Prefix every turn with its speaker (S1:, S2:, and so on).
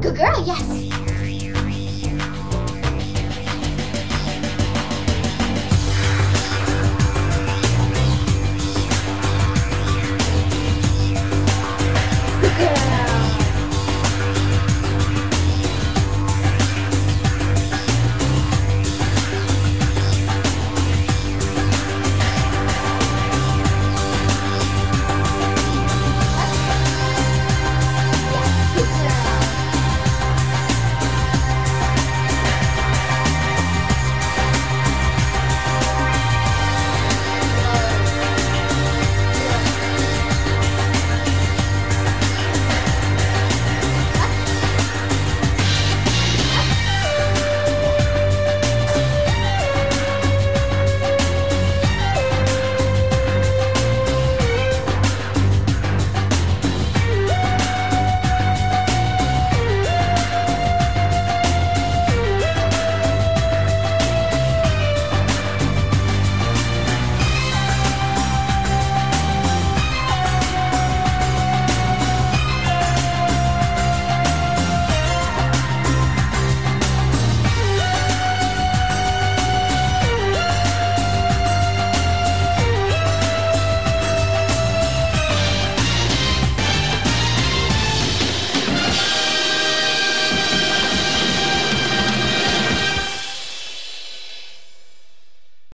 S1: Good girl, yes.